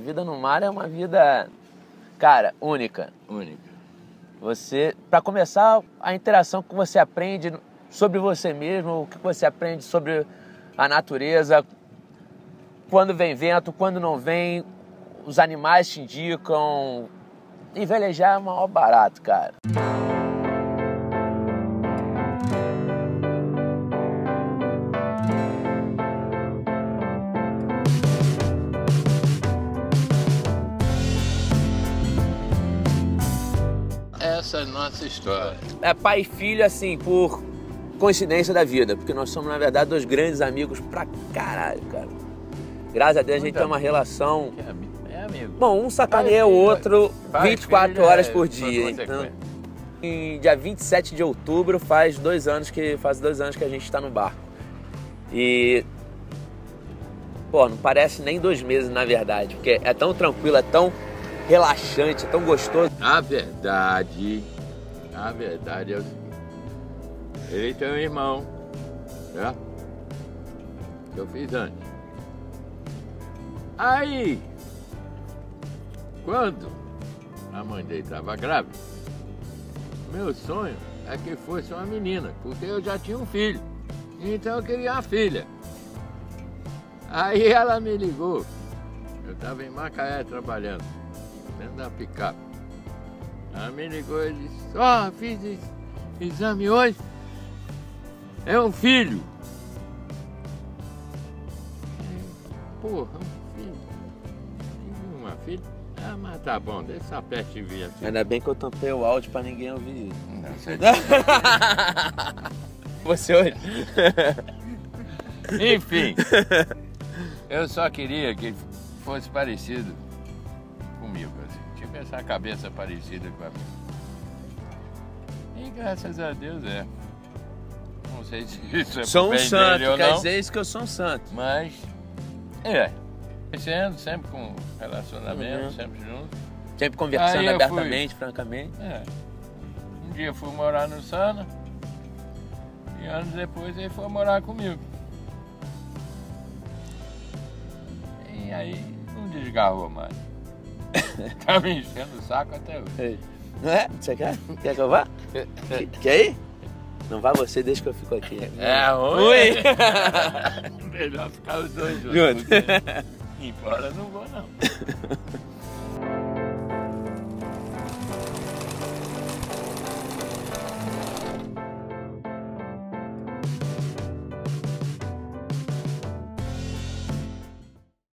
A vida no mar é uma vida, cara, única. Única. Você, para começar, a interação que você aprende sobre você mesmo, o que você aprende sobre a natureza, quando vem vento, quando não vem, os animais te indicam. E velejar é o maior barato, cara. Essa nossa história. É pai e filho, assim, por coincidência da vida, porque nós somos, na verdade, dois grandes amigos pra caralho, cara. Graças a Deus a gente tem uma relação. É ami- amigo. Bom, um sacaneia o outro pai e 24 filho horas é por dia. Então, em dia 27 de outubro faz dois anos que faz dois anos que a gente está no barco. E pô, não parece nem dois meses na verdade, porque é tão tranquilo, é tão relaxante, é tão gostoso. A verdade, a verdade é o seguinte. Ele tem um irmão, né? Que eu fiz antes. Aí, quando a mãe dele estava grávida, meu sonho é que fosse uma menina, porque eu já tinha um filho. Então eu queria uma filha. Aí ela me ligou. Eu estava em Macaé trabalhando, dentro da picape. Ela me ligou e disse, ó, fiz ex- exame hoje. É um filho. É, Porra, um filho. Tive Uma filha? Ah, mas tá bom, deixa essa peste vir assim. Ainda bem que eu tampei o áudio pra ninguém ouvir isso. Não, você- Você hoje? Enfim, eu só queria que fosse parecido comigo, assim. Tive essa cabeça parecida com a minha. E graças a Deus é. Não sei se isso é Sou um santo, quer não, dizer isso que eu sou um santo. mas é. Crescendo, sempre com relacionamento, Uhum. sempre junto. Sempre conversando eu fui. abertamente, francamente. É. Um dia eu fui morar no Sana e anos depois ele foi morar comigo. E aí não desgarrou mais. tá me enchendo o saco até hoje. Não é? Você quer? Quer que eu vá? Quer- Quer ir? Não vá você, deixa que eu fico aqui. É ruim. Ui! Melhor ficar os dois juntos. Junto. porque Embora eu não vou não.